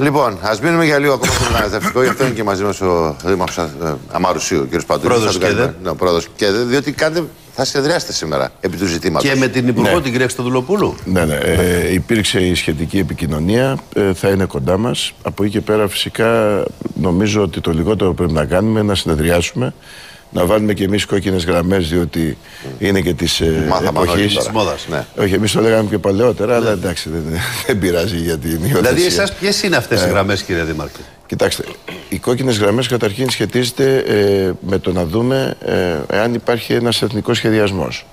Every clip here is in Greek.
Λοιπόν, ας μείνουμε για λίγο ακόμα στο μεταναστευτικό. Γι' αυτό είναι και μαζί μας ο Δήμαρχος Αμαρουσίου, ο κ. Παντούρη. Πρόεδρος ΚΕΔΕ. Ναι, ο πρόεδρο ΚΕΔΕ, διότι κάνετε, θα συνεδριάσετε σήμερα επί του ζητήματος. Και με την Υπουργό την κυρία Χρυστοδουλοπούλου. Ναι, ναι. Ε, υπήρξε η σχετική επικοινωνία. Ε, θα είναι κοντά μας. Από εκεί και πέρα, φυσικά, νομίζω ότι το λιγότερο που πρέπει να κάνουμε είναι να συνεδριάσουμε. Να βάλουμε και εμείς κόκκινες γραμμές, διότι είναι και της ε, Μάθαμε όλοι εποχής. τώρα. Της μόδας. Ναι. Όχι, εμείς το λέγαμε και παλαιότερα, αλλά εντάξει, δεν, δεν πειράζει για την υιοθεσία. Δηλαδή, εσάς ποιες είναι αυτές οι γραμμές, κύριε Δήμαρχε; Κοιτάξτε, οι κόκκινες γραμμές καταρχήν σχετίζεται ε, με το να δούμε ε, εάν υπάρχει ένας εθνικός σχεδιασμός.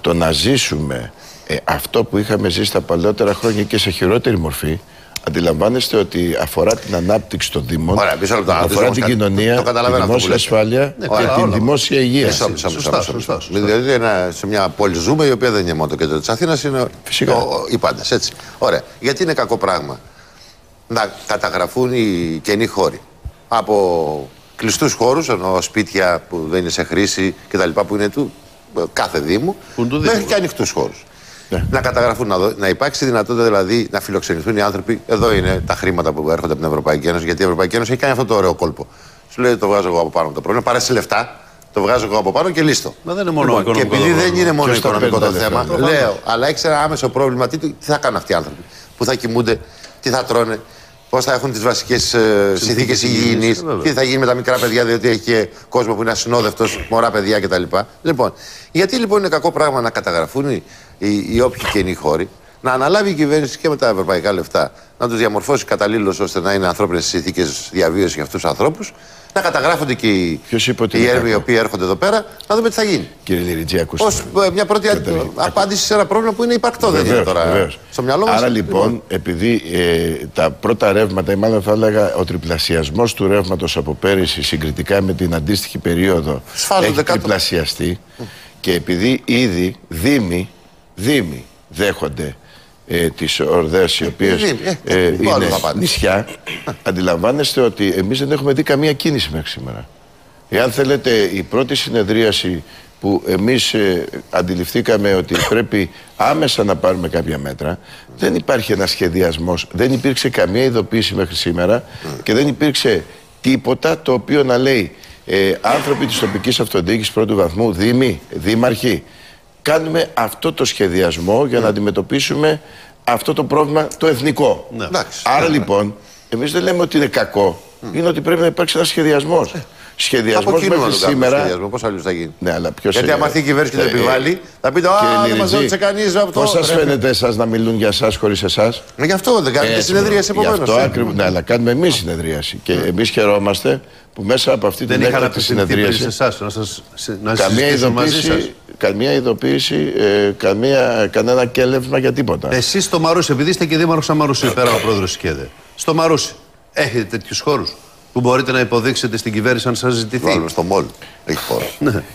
Το να ζήσουμε ε, αυτό που είχαμε ζήσει τα παλαιότερα χρόνια και σε χειρότερη μορφή, αντιλαμβάνεστε ότι αφορά την ανάπτυξη των Δήμων, Ωραία, μισό λεπτό, να ρωτήσω αφορά όμως την κάτι. κοινωνία, Το τη καταλαβαίνω αυτό που δημόσια λέτε. ασφάλεια Ναι, και ωραία, την όλα. δημόσια υγεία. Μισό, μισό, μισό, Σωστά, μισό, σωστά, μισό. σωστά. Δηλαδή είναι σε μια πόλη ζούμε η οποία δεν είναι μόνο το κέντρο της Αθήνας, είναι Φυσικά. το- οι πάντες. Έτσι. Ωραία. Γιατί είναι κακό πράγμα να καταγραφούν οι κενοί χώροι από κλειστούς χώρους, ενώ σπίτια που δεν είναι σε χρήση κτλ. που είναι του ε, κάθε Δήμου, Που είναι του μέχρι Δήμου. και ανοιχτούς χώρους. Ναι. Να καταγραφούν, να, δω- να υπάρξει δυνατότητα δηλαδή να φιλοξενηθούν οι άνθρωποι. Εδώ είναι τα χρήματα που έρχονται από την Ευρωπαϊκή Ένωση, γιατί η Ευρωπαϊκή Ένωση έχει κάνει αυτό το ωραίο κόλπο. Σου λέει το βγάζω εγώ από πάνω το πρόβλημα, πάρε λεφτά, το βγάζω εγώ από πάνω και λύστο. Μα δεν είναι μόνο Λοιπόν, και οικονομικό επειδή το δεν πρόβλημα. είναι μόνο Ποιος τα οικονομικό το παίρνει τα θέμα, λεφτά. λέω, αλλά έχει ένα άμεσο πρόβλημα. Τι, τι θα κάνουν αυτοί οι άνθρωποι, που θα κοιμούνται, τι θα τρώνε, πώς θα έχουν τις βασικές συνθήκες υγιεινής, υγιεινής, βέβαια. τι θα γίνει με τα μικρά παιδιά, διότι έχει και κόσμο που είναι ασυνόδευτος, μωρά παιδιά κτλ. Λοιπόν, γιατί λοιπόν είναι κακό πράγμα να καταγραφούν οι, οι, οι όποιοι καινοί χώροι, να αναλάβει η κυβέρνηση και με τα ευρωπαϊκά λεφτά, να τους διαμορφώσει καταλήλως ώστε να είναι ανθρώπινες συνθήκες διαβίωσης για αυτούς τους ανθρώπους, να καταγράφονται και οι, Ποιος είπε ότι οι είναι έρμοι οι κακό; οποίοι έρχονται εδώ πέρα, να δούμε τι θα γίνει. Κύριε Λιριτζή, ακούστε. Ω μια πρώτη Καταρχήν, απάντηση σε ένα πρόβλημα που είναι υπαρκτό, δεν είναι Βεβαίως, τώρα βεβαίως. στο μυαλό μας. Άρα λοιπόν, επειδή ε, τα πρώτα ρεύματα, ή μάλλον θα έλεγα ο τριπλασιασμός του ρεύματος από πέρυσι συγκριτικά με την αντίστοιχη περίοδο Σφάζονται έχει κάτω. τριπλασιαστεί και επειδή ήδη δήμοι, δήμοι δέχονται ε, τις ορδές οι οποίες δήμοι, ε, ε, πού άλλο είναι θα πάτε. νησιά αντιλαμβάνεστε ότι εμείς δεν έχουμε δει καμία κίνηση μέχρι σήμερα. Εάν θέλετε η πρώτη συνεδρίαση που εμείς ε, αντιληφθήκαμε ότι πρέπει άμεσα να πάρουμε κάποια μέτρα, δεν υπάρχει ένας σχεδιασμός, δεν υπήρξε καμία ειδοποίηση μέχρι σήμερα και δεν υπήρξε τίποτα το οποίο να λέει ε, άνθρωποι της τοπικής αυτοδιοίκησης πρώτου βαθμού, δήμοι, δήμαρχοι, κάνουμε αυτό το σχεδιασμό για να αντιμετωπίσουμε αυτό το πρόβλημα το εθνικό. Ναι. Εντάξει. Άρα λοιπόν, εμείς δεν λέμε ότι είναι κακό. Είναι ότι πρέπει να υπάρξει ένας σχεδιασμός. Σχεδιασμός Από κοινού να μέχρι το κάνουμε το σήμερα. σχεδιασμό, πώς αλλιώς θα γίνει. Ναι, αλλά ποιος Γιατί ε, άμα έρθει η κυβέρνηση και το ε, επιβάλλει, θα πείτε Α, δεν μας ρώτησε κανείς από το. Πώς σας Ρε. φαίνεται εσάς να μιλούν για εσάς χωρίς εσάς; Ε, Γι' αυτό δεν κάνετε συνεδρίαση Γι' επομένως. αυτό ακριβώς. Ναι, αλλά κάνουμε εμείς συνεδρίαση. Και εμείς χαιρόμαστε που μέσα από αυτή Δεν την είχαν έκτακτη απευθυνθεί πριν σε συνεδρίαση. εσάς να, σας, να Καμία συζητήσουν μαζί σας. ειδοποίηση, καμία ειδοποίηση ε, καμία, κανένα κέλευμα για τίποτα. Εσείς στο Μαρούσι, επειδή είστε και δήμαρχος Αμαρούσι, πέρα ο πρόεδρος τη ΚΕΔΕ, στο Μαρούσι έχετε τέτοιους χώρους; Που μπορείτε να υποδείξετε στην κυβέρνηση αν σας ζητηθεί. Βάλουμε στο μόλ. Έχει χώρο.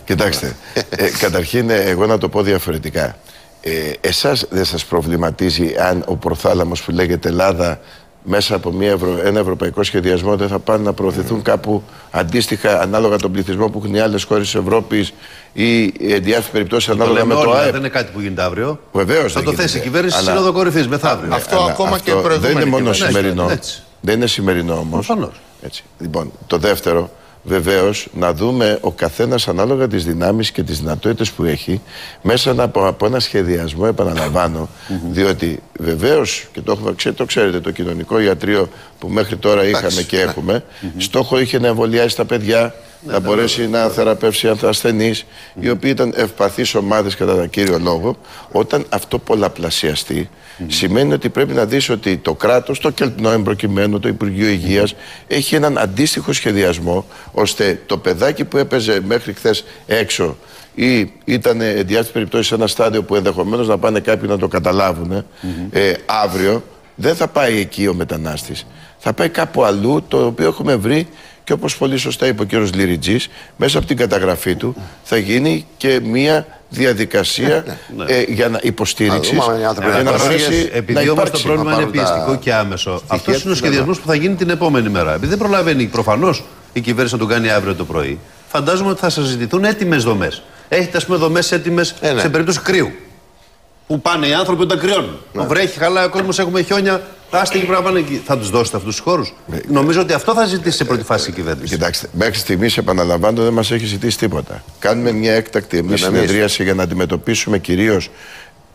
Κοιτάξτε, ε, καταρχήν ε, εγώ να το πω διαφορετικά. Ε, εσάς δεν σας προβληματίζει αν ο προθάλαμος που λέγεται Ελλάδα μέσα από μια ευρω... ένα ευρωπαϊκό σχεδιασμό δεν θα πάνε να προωθηθούν κάπου αντίστοιχα ανάλογα τον πληθυσμό που έχουν οι άλλες χώρες της Ευρώπης ή ε, διάφορες περιπτώσεις Το ανάλογα λέμε με το όλοι, ΑΕΠ. δεν είναι κάτι που γίνεται αύριο. Βεβαίως Θα δεν το γίνεται. θέσει η κυβέρνηση στη Αλλά- Σύνοδο Κορυφής μεθαύριο. Αυτό Αλλά ακόμα και αυτό προηγούμενη Δεν είναι μόνο κυβέρνηση. σημερινό. Έτσι. Δεν είναι σημερινό όμως. Προφανώς. Λοιπόν, το δεύτερο, βεβαίως, να δούμε ο καθένας ανάλογα τις δυνάμεις και τις δυνατότητες που έχει μέσα από, από ένα σχεδιασμό, επαναλαμβάνω. διότι βεβαίως, και το, έχουμε, ξέ- το ξέρετε, το κοινωνικό ιατρείο που μέχρι τώρα είχαμε και έχουμε, στόχο είχε να εμβολιάσει τα παιδιά. Να μπορέσει να θεραπεύσει ασθενείς, οι οποίοι ήταν ευπαθείς ομάδες κατά τα κύριο λόγο. Όταν αυτό πολλαπλασιαστεί, σημαίνει ότι πρέπει να δεις ότι το κράτος, το ΚΕΛΤΝΟΕΜ προκειμένου, το Υπουργείο Υγείας, έχει έναν αντίστοιχο σχεδιασμό, ώστε το παιδάκι που έπαιζε μέχρι χθες έξω ή ήταν εν διάφορε περιπτώσει σε ένα στάδιο που ενδεχομένως να πάνε κάποιοι να το καταλάβουν ε, αύριο, δεν θα πάει εκεί ο μετανάστης. Θα πάει κάπου αλλού, το οποίο έχουμε βρει και όπως πολύ σωστά είπε ο κύριος Λυριτζής, μέσα από την καταγραφή του θα γίνει και μία διαδικασία ε, για να υποστήριξης Να δούμε αν οι άνθρωποι για είναι να κατάσταση. μπορέσει να Επειδή όμως το υπάρξει. πρόβλημα να είναι πάρουν τα πιεστικό και άμεσο, αυτός είναι ο τους, σχεδιασμός που θα γίνει την επόμενη μέρα. Επειδή δεν προλαβαίνει προφανώς η κυβέρνηση να τον κάνει αύριο το πρωί, φαντάζομαι ότι θα σας ζητηθούν έτοιμες δομές. Έχετε, ας πούμε, δομές έτοιμες Ε, ναι. σε περίπτωση κρύου. Που πάνε οι άνθρωποι όταν κρυώνουν. Το βρέχει, χαλάει ο κόσμος, έχουμε χιόνια. Άστε εκεί πρέπει να πάνε εκεί. Θα τους δώσετε αυτούς τους χώρους; Νομίζω ότι αυτό θα ζητήσει σε πρώτη φάση η κυβέρνηση. Κοιτάξτε, μέχρι στιγμής, επαναλαμβάνω, δεν μας έχει ζητήσει τίποτα. Κάνουμε μια έκτακτη εμείς συνεδρίαση για να αντιμετωπίσουμε κυρίως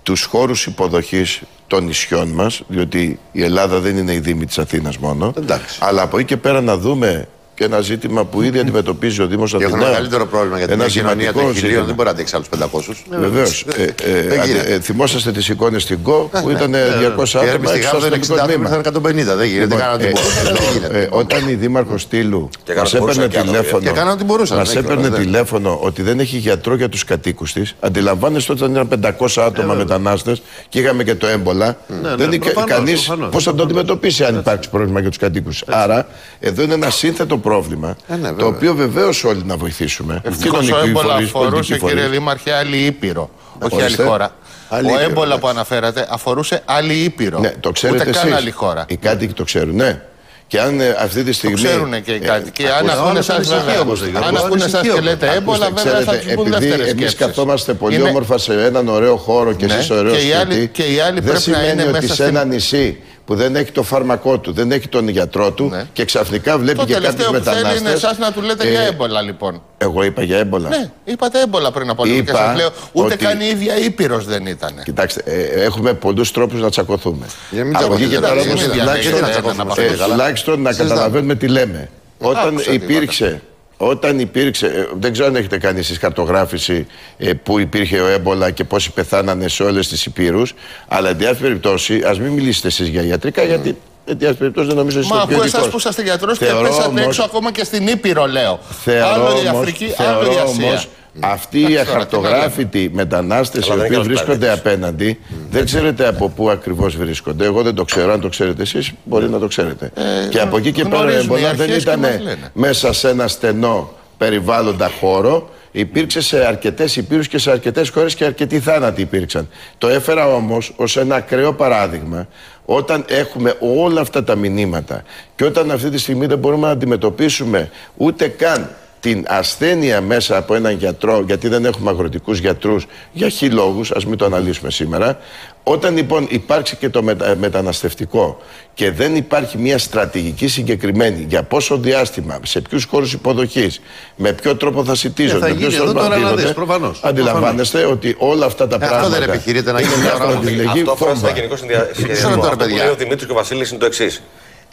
τους χώρους υποδοχής των νησιών μας, διότι η Ελλάδα δεν είναι η Δήμη της Αθήνας μόνο. Εντάξει. Αλλά από εκεί και πέρα να δούμε και ένα ζήτημα που ήδη αντιμετωπίζει ο Δήμος Και έχουν Αθηναίων. μεγαλύτερο πρόβλημα γιατί Ένα την κοινωνία σημαντικό των χιλίων ζήτημα. δεν μπορεί να αντέξει άλλους 500. Βεβαίως. Ε, ε, Δεν ε, γίνεται. ε, θυμόσαστε τις εικόνες στην ΚΟ που ήταν 200 Και άτομα έρμη στη έξω Γάβδο στο είναι 60 αστυνομικό άτομα, τμήμα. ήρθαν 150. Δεν γίνεται. Κάναν ό,τι Ε, μπορούσαν. Δεν ε, γίνεται. όταν η Δήμαρχος Στήλου Και μας κάναν ό,τι μπορούσαν έπαιρνε και άνθρωποι. τηλέφωνο, Και κάναν ό,τι μπορούσαν, μας ναι, έπαιρνε κιόλας, ναι. τηλέφωνο ότι δεν έχει γιατρό για τους κατοίκους της. Αντιλαμβάνεστε όταν ήταν 500 άτομα μετανάστες και είχαμε και το έμπολα. ναι, δεν είναι προφανώς, κανείς προφανώς. πώς θα το αντιμετωπίσει αν υπάρξει πρόβλημα για τους κατοίκους. Άρα εδώ είναι ένα σύνθετο πρόβλημα Ε, ναι, το βέβαια. οποίο βεβαίω όλοι να βοηθήσουμε. Ευτυχώ ο Κοινωνικοί έμπολα φορείς, πολιτικοί αφορούσε, φορείς. κύριε Δήμαρχε, άλλη ήπειρο. Όχι άλλη Ορίστε. χώρα. Άλλη ο ήπειρο, έμπολα εντάξει. που αναφέρατε αφορούσε άλλη ήπειρο. Ναι, το ξέρετε Ούτε καν εσείς. άλλη χώρα. Οι κάτοικοι το ξέρουν, ναι. Και αν ε, αυτή τη Το στιγμή. ξέρουν και οι ε, κάτοικοι. Αν ακούστε, ακούνε όλες εσά, ανησυχία βέβαια. όμως, δεν Αν Γιώργο, ακούνε εσά ανησυχία και λέτε Ακούστε, έμπολα, βέβαια θα ξέρετε, του πούν επειδή δεύτερε εμεί σκέψει. καθόμαστε πολύ όμορφα σε έναν ωραίο χώρο και Ναι, εσεί ωραίο και οι άλλοι- σπίτι, και οι άλλοι δεν πρέπει να σημαίνει είναι ότι μέσα σε στην- ένα νησί που δεν έχει το φάρμακό του, δεν έχει τον γιατρό του Ναι. και ξαφνικά βλέπει Το και κάποιους τελευταίο που θέλει είναι μετανάστες. εσάς να του λέτε για έμπολα, λοιπόν. Εγώ είπα για έμπολα. Ναι, είπατε έμπολα πριν από λίγο και Είπα σας λέω ούτε ότι- καν η ίδια ήπειρος δεν ήταν. Κοιτάξτε, ε, έχουμε πολλούς τρόπους να τσακωθούμε. Για μην Από εκεί τσακωθείτε, και πέρα εντάξει, όμως είναι τουλάχιστον, διανοητικά, να τσακωθούμε ε, σε καλά. τουλάχιστον να Συζητάμε. καταλαβαίνουμε τι λέμε. Όταν Άκουσα τι υπήρξε, όταν υπήρξε, ε, δεν ξέρω αν έχετε κάνει εσείς χαρτογράφηση ε, που υπήρχε ο έμπολα και πόσοι πεθάνανε σε όλες τις υπήρους, αλλά εν διάθεση περιπτώσει, ας μην μιλήσετε εσείς για ιατρικά, γιατί εν διάθεση περιπτώσει δεν νομίζω εσείς Μα είστε πιο ακούω εσάς ειδικός. που είσαστε γιατρός και Θεωρώ πέσατε όμως- έξω ακόμα και στην Ήπειρο, λέω. Θεωρώ Άλλο η όμως- Αφρική, άλλο η θεωρώ Ασία. όμως αυτοί οι Εντάξει τώρα, τι να αχαρτογράφητοι μετανάστε οι Αλλά δεν οποίοι είναι βρίσκονται καλός απέναντι, δεν ξέρετε από πού ακριβώς βρίσκονται. Εγώ δεν το ξέρω. Αν το ξέρετε εσείς, μπορεί να το ξέρετε. και από εκεί και πέρα γνωρίζουν οι εμπολά δεν αρχές και ήταν μας λένε. μέσα σε ένα στενό περιβάλλοντα χώρο. Υπήρξε σε αρκετές υπήρους και σε αρκετές χώρες και αρκετοί θάνατοι υπήρξαν. Το έφερα όμως ως ένα ακραίο παράδειγμα όταν έχουμε όλα αυτά τα μηνύματα και όταν αυτή τη στιγμή δεν μπορούμε να αντιμετωπίσουμε ούτε καν την ασθένεια μέσα από έναν γιατρό, γιατί δεν έχουμε αγροτικούς γιατρούς για χι λόγους, ας μην το αναλύσουμε σήμερα. Όταν λοιπόν υπάρξει και το μετα- μεταναστευτικό και δεν υπάρχει μια στρατηγική συγκεκριμένη για πόσο διάστημα, σε ποιους χώρους υποδοχής, με ποιο τρόπο θα σητίζονται, θα με ποιο γίνει τρόπο εδώ θα τώρα να δίνονται, δεις, προφανώς. αντιλαμβάνεστε ότι όλα αυτά τα Ε, αυτό πράγματα... δεν επιχειρείται να γίνει είναι μια ώρα αυτοδιελεγή Αυτό αφορά φόβα. στο γενικό συνδυα- σχεδιασμό. τώρα, Αυτό που παιδιά. λέει ο Δημήτρης και ο Βασίλη είναι το εξής.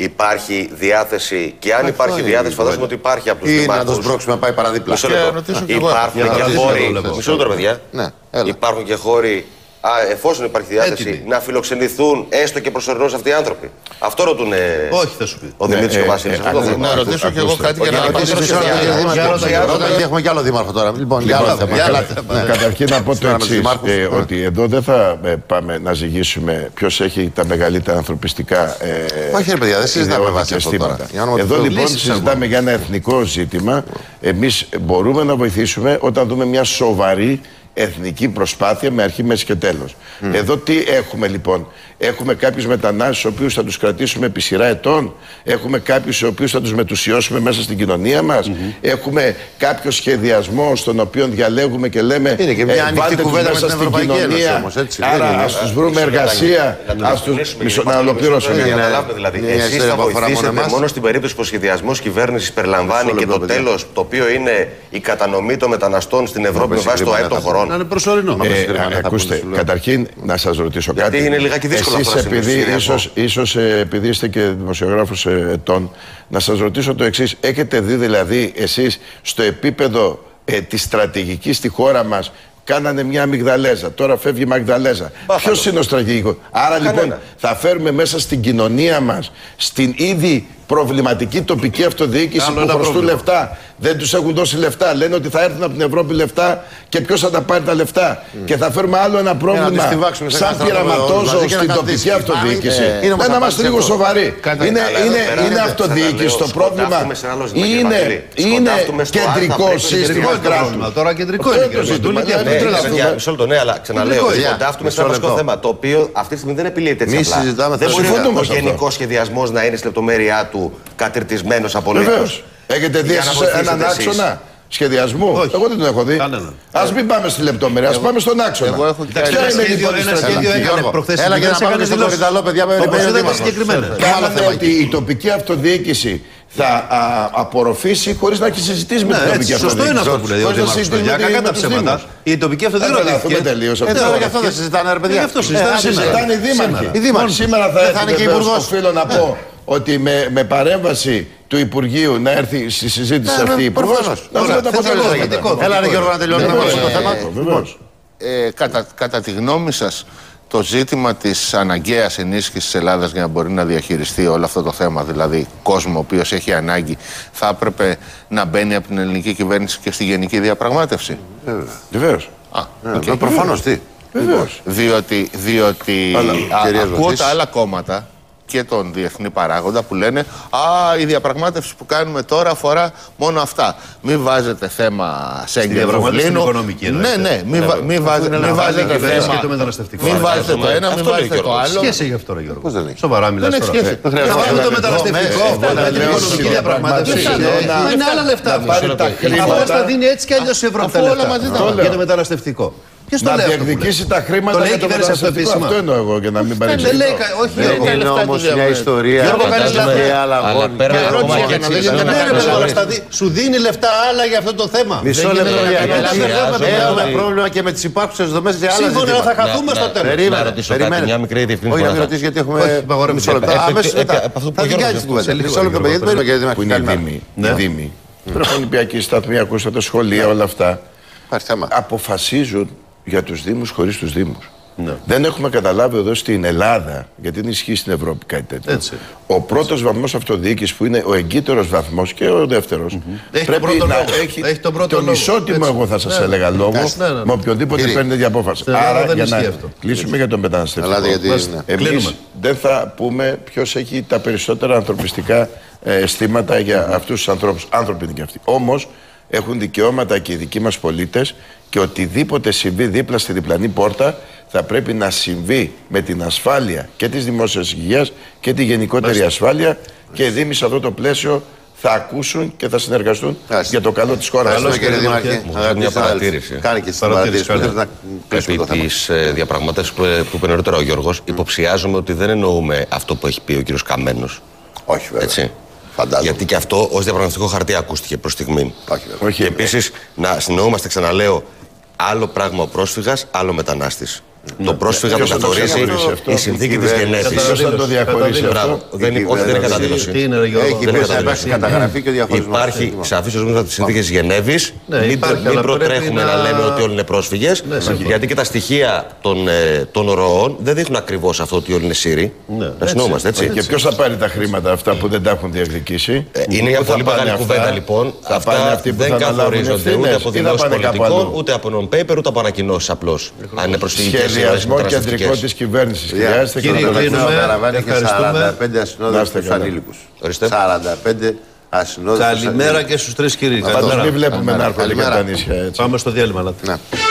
Υπάρχει διάθεση και αν Αυτό υπάρχει είναι διάθεση, η φαντάζομαι κουβέντα; ότι υπάρχει από τους Ή να τον δημάρχους. σπρώξουμε να πάει παραδίπλα. Μισό Και λεπτό. να ρωτήσω κι εγώ. Υπάρχουν Για να και ρωτήσω χώροι. εγώ, λέω. Μισό λεπτό, παιδιά. Ναι, έλα. Υπάρχουν και χώροι, α, εφόσον υπάρχει διάθεση, Έτοιμοι. να φιλοξενηθούν έστω και προσωρινώς αυτοί οι άνθρωποι. Αυτό ρωτούν ε, Όχι, θα σου πει. ο Δημήτρης και ο ε, Βασίλη. ε, Αυτό το ακούστε, θέμα. Να ρωτήσω κι εγώ ακούστε. κάτι για να Όχι, απαντήσω γιατί σε δεν αυτό. ξέρω Κύριε Για Δήμαρχε, ρώτα, για ρώτα, γιατί έχουμε κι άλλο δήμαρχο τώρα. Λοιπόν, για άλλο θέμα. Ναι, Ελάτε. Ναι. Καταρχήν να πω το Σήμερα με τους εξή: δημάρχους, ναι. Ότι εδώ δεν θα ε, πάμε να ζυγίσουμε ποιος έχει τα μεγαλύτερα ανθρωπιστικά ε, Όχι, ρε παιδιά, δεν συζητάμε ιδεώδη βάσει και αυτό αισθήματα. τώρα. Για όνομα του Εδώ Θεού. λοιπόν Λύσεις συζητάμε για ένα εθνικό ζήτημα. Εμείς μπορούμε να βοηθήσουμε όταν δούμε μια σοβαρή εθνική προσπάθεια με αρχή, μέση και τέλος. Εδώ τι έχουμε λοιπόν; Έχουμε κάποιους μετανάστες, του οποίου θα τους κρατήσουμε επί σειρά ετών. Έχουμε κάποιους, του οποίου θα τους μετουσιώσουμε μέσα στην κοινωνία μας. Έχουμε κάποιο σχεδιασμό, στον οποίο διαλέγουμε και λέμε. Είναι και μια ε, ανοιχτή βάλτε τους κουβέντα με μέσα την στην Ευρωπαϊκή Ένωση κοινωνία. όμως, έτσι, δεν Άρα είναι. ας τους βρούμε εργασία. Να το ας τους- διευκρινίσουμε, μισό- κύριε Να ολοκληρώσω. Παπαδόπουλο, ναι. να καταλάβουμε δηλαδή. Μια Εσείς ιστορία θα που αφορά μόνο βοηθήσετε εμάς. μόνο στην περίπτωση που ο σχεδιασμός κυβέρνησης περιλαμβάνει Μισό και λεπτό, το παιδιά. τέλος, το οποίο είναι η κατανομή των μεταναστών στην Ευρώπη με βάση το ΑΕΠ των Να χωρών. είναι προσωρινό. Ε, συγκεκριμένα α, θα ακούστε, πω, σου λέω. καταρχήν να σας ρωτήσω κάτι. είναι λιγάκι δύσκολο Εσείς αυτό να επειδή, συμβεί στο ίσως, ίσως ε, επειδή είστε και δημοσιογράφος ε, ετών, να σας ρωτήσω το εξής. Έχετε δει δηλαδή εσείς στο επίπεδο ε, της στρατηγικής στη χώρα μας Κάνανε μια αμυγδαλέζα. Τώρα φεύγει η Μαγδαλέζα. Μπάφαλο. Ποιος είναι ο στρατηγικός; Άρα λοιπόν Κανένα. θα φέρουμε μέσα στην κοινωνία μας στην ήδη προβληματική τοπική αυτοδιοίκηση Άλλο που ένα χρωστούν πρόβλημα. λεφτά. Δεν τους έχουν δώσει λεφτά. Λένε ότι θα έρθουν από την Ευρώπη λεφτά και ποιος θα τα πάρει τα λεφτά. Και θα φέρουμε άλλο ένα πρόβλημα τις στιβάξουμε σε σαν ένα στρατόπεδο πειραματόζω μαζί και να στην καθίσει. τοπική αυτοδιοίκηση. Ε, είναι όμως Δεν είμαστε λίγο απάντηση αυτό. σοβαροί. Κατά- Είναι, Αλλά είναι, εδώ πέρα είναι είναι- αυτοδιοίκηση το ξαναλέω, πρόβλημα. σκοντάφτουμε σε ένα άλλο ζήτημα, κύριε Είναι, Βασίλη. είναι Σκοντάφτουμε στο αν θα κεντρικό πρέπει σύστημα Κεντρικό είναι το κράτου. πρόβλημα. Τώρα κεντρικό Αυτό είναι. είναι το κύριε ζήτημα. Βασίλη. Ναι, Μην ναι, τρελαθούμε. παιδιά, μισό λεπτό, ναι, αλλά ξαναλέω. Κεντρικό, για. Κοντάφτουμε σε Μισό ένα βασικό λεπτό. θέμα. Το οποίο αυτή τη στιγμή δεν επιλύεται έτσι Μη απλά. συζητάμε Δεν θέματα. μπορεί Συμφωνούμε ο σε αυτό. γενικό σχεδιασμός να είναι στη λεπτομέρειά του κατηρτισμένος απολύτως. Βεβαίως. Έχετε δει Για να εσείς βοηθήσετε έναν εσείς. άξονα. Σχεδιασμού; Όχι. Εγώ δεν τον έχω δει. Κανέναν. Α μην πάμε στη λεπτομέρεια, ας πάμε στον άξονα. εγώ έχω Εντάξει, Ποια ένα είναι σχέδιο, λοιπόν η ένα στρατηγική, σχέδιο έκανε Γιώργο. προχθές. Έλα η και να κυβέρνηση πάμε έκανε στο δηλώσεις. Κορυδαλό, παιδιά, με- Όπως με- είδατε με- συγκεκριμένα. με- Κάνανε θέμα ότι η τοπική αυτοδιοίκηση θα α, απορροφήσει χωρίς να έχει συζητήσει με Ναι, την τοπική έτσι, σωστό είναι αυτό που λέει ο Χωρίς να Δήμαρχος. συζητήσει Για με τη- κακά τα με τους ψέματα. Δήμους. Η τοπική Δεν αυτοδιοίκηση τρελαθούμε τελείως Ε, από Ε, αυτό. τώρα γι' αυτό δεν συζητάνε, ρε παιδιά. Γι' αυτό Ε, συζητάνε άντε, σήμερα. Συζητάνε οι δήμαρχοι. Οι δήμαρχοι. Σήμερα θα Δεν θα έρθει είναι και βεβαίως υπουργός. οφείλω να πω ότι με, με παρέμβαση του Υπουργείου να έρθει στη συζήτηση Ναι, αυτή ναι, η Υπουργός, προφανώς. να Ωραία, δούμε τα θες να αποτελέσματα. λογικό. Έλα ρε Γιώργο να τελειώνουμε Βεβαίως. αυτό το θέμα. Βεβαίως. Ε, κατά, κατά τη γνώμη σας, το ζήτημα της αναγκαίας ενίσχυσης της Ελλάδας για να μπορεί να διαχειριστεί όλο αυτό το θέμα, δηλαδή κόσμο ο οποίος έχει ανάγκη, θα έπρεπε να μπαίνει από την ελληνική κυβέρνηση και στη γενική διαπραγμάτευση; Βεβαίως. Α, Ε, Προφανώς, τι. Βεβαίως. Διότι, διότι Αλλά, α, κυρίες ακούω Βαθείς. τα άλλα κόμματα και τον διεθνή παράγοντα που λένε Α, η διαπραγμάτευση που κάνουμε τώρα αφορά μόνο αυτά. Μην βάζετε θέμα Σέγγεν διαπραγμάτευση Δουβλίνου. την οικονομική Ναι, εννοείται. ναι, μην, βα- μην βάζετε, μην βάζετε κυβέρνηση θέμα. και το μεταναστευτικό. Μην Αυτό βάζετε το ένα, μην Αυτό λέει ο βάζετε το Γιώργος. άλλο. Σχέση έχει αυτό, ρε Γιώργο. Πώς δεν έχει; Σοβαρά μιλάς Δεν τώρα. έχει σχέση. Ε, χρειάζεται. Να βάλουμε το Εγώ μεταναστευτικό, με- αυτά εγώ με την λέω οικονομική στη διαπραγμάτευση. διαπραγμάτευση, Ε, να- Είναι άλλα λεφτά. να πάρει τα Αυτό χρήματα. τα δίνει έτσι κι αλλιώς η Ευρώπη. Αφού τα όλα λεφτά. μαζί τα Αυτό, λέω. Για το μεταναστευτικό. Ποιος το Να λέει αυτό που διεκδικήσει λέει; τα χρήματα Το λέει για η το κυβέρνηση αυτό μεταναστευτικό. επίσημα. Αυτό εννοώ εγώ για να μην Δεν λέει, παρεξηγηθώ. κα- όχι Δεν Γιώργο. είναι λεφτά όμως του μια διαβάζω. ιστορία Γιώργο, κάνεις λάθος. και Αλλά αλλαγών. πέρα και- ακόμα ερώτηση και έκανα, δεν εξής, έκανα Ναι, ρε κανένα παιδί, αλλά σχόλιο. στα δι- σου δίνει λεφτά άλλα για αυτό το θέμα. Μισό Δεν λεπτό, γίνεται Γιάννη. να Έχουμε- πλησιάζω, Έχουμε ότι- πρόβλημα και με τις υπάρχουσες δομές για άλλα Σύμφωνα, αλλά θα ζητήματα. χαθούμε στο να- τέλος. Περίμενε, Να ρωτήσω κάτι, περίμενε. μια μικρή διευκρίνηση Όχι, να που μην να ρωτήσεις γιατί έχουμε Όχι, απαγορεύεται. μισό λεπτό. Ε, Αμέσως ε, μετά. ε, αυτό που Θα ο την Γιώργος κάνεις την κουβέντα. σε λίγο, Μισό λεπτό, Γιώργο, παιδιά. γιατί τώρα. περιμένουμε και που είναι οι Καλημέρα. Δήμοι. Ναι. Οι Δήμοι. Προπονηπιακοί σταθμοί, ακούσατε σχολεία, όλα αυτά. Υπάρχει θέμα. Αποφασίζουν για τους Δήμους χωρίς τους Δήμους. Ναι. Δεν έχουμε καταλάβει εδώ στην Ελλάδα, γιατί είναι ισχύει στην Ευρώπη κάτι τέτοιο. Έτσι. Ο πρώτος βαθμός αυτοδιοίκησης που είναι ο εγκύτερος βαθμός και ο δεύτερος. Έχει τον πρώτο λόγο. έχει, Έχει τον πρώτο τον λόγο. ισότιμο, Έτσι. εγώ θα σας Ναι. έλεγα, λόγο Ναι, ναι, ναι. με οποιονδήποτε Κύριε, παίρνει τέτοια απόφαση. στην Ελλάδα Άρα δεν για να ισχύει αυτό. κλείσουμε για τον μεταναστευτικό. Ελάτε, γιατί Μάλιστα. είναι. Εμείς Κλείνουμε. δεν θα πούμε ποιος έχει τα περισσότερα ανθρωπιστικά ε, αισθήματα για αυτούς τους ανθρώπους. Άνθρωποι είναι και αυτοί. Όμως έχουν δικαιώματα και οι δικοί μας πολίτες και οτιδήποτε συμβεί δίπλα στη διπλανή πόρτα θα πρέπει να συμβεί με την ασφάλεια και της δημόσιας υγείας και τη γενικότερη ασφάλεια και οι Δήμοι σε αυτό το πλαίσιο θα ακούσουν και θα συνεργαστούν Μάλιστα. για το καλό της χώρας. Ευχαριστούμε κύριε κύριε Δήμαρχε. Δήμαρχε. Μου Αγαπητοί μια συνάδελφοι, παρατήρηση. Κάνε και στην Παρατήρηση, παρατήρηση. που κάνε. θέλεις να κλείσουμε Επί το θέμα. της διαπραγματεύση που, που είπε νωρίτερα ο Γιώργος, υποψιάζομαι ότι δεν εννοούμε αυτό που έχει πει ο κύριος Καμένος. Όχι βέβαια. Έτσι. Φαντάζομαι. Γιατί και αυτό ως διαπραγματευτικό χαρτί ακούστηκε προς στιγμή. Όχι βέβαια. Όχι, Και επίσης να συνεννοούμαστε, ξαναλέω, άλλο πράγμα ο πρόσφυγας, άλλο μετανάστης. Το πρόσφυγα το Ποιος θα το καθορίζει ξεχωρίσει αυτό; η συνθήκη Η της κυβέρνηση. Γενέβη. Ποιος θα το διαχωρίσει Μπράβο. αυτό; Δεν είναι- Όχι, δεν είναι καταδήλωση. Τι είναι, ρε Γιώργο. Έχει Δεν είναι μέσα να καταδήλωση. υπάρξει καταγραφή και ο διαχωρισμός. Υπάρχει σαφή ορισμό από τι συνθήκε της Γενέβης. Ναι, μην υπάρχει, μην αλλά προτρέχουμε πρέπει να... να- λέμε ότι όλοι είναι πρόσφυγες. συμφωνώ. γιατί και τα στοιχεία των, ε, των ροών δεν δείχνουν ακριβώς αυτό ότι όλοι είναι Σύριοι. Ναι, Να συνόμαστε έτσι. Και ποιος θα πάρει τα χρήματα αυτά που δεν τα έχουν διεκδικήσει; Ε, Είναι μια Πού θα πολύ πάνε μεγάλη αυτά; κουβέντα λοιπόν. Θα πάνε Αυτά αυτοί που δεν θα αναλάβουν καθορίζονται ούτε ευθύνες από ή θα δηλώσει πάνε κάπου πολιτικών, αλλού; ούτε από non-paper, ούτε από ανακοινώσεις απλώς. Αν είναι προσφυγικέ ή Σχεδιασμό μεταναστευτικές. κεντρικό της κυβέρνησης. Χρειάζεται Κύριε και να το Κλείνουμε. Το καραβάνι και Ευχαριστούμε. 45 Να ασυνόδευτους είστε καλά. ανήλικους. Ορίστε. 45 ασυνόδευτους Καλημέρα και στους τρεις κύριοι. Πάντως Καλημέρα. μην βλέπουμε να έρχονται και Καλημέρα. από τα νησιά έτσι. Πάμε στο διάλειμμα. Λάτε. Ναι.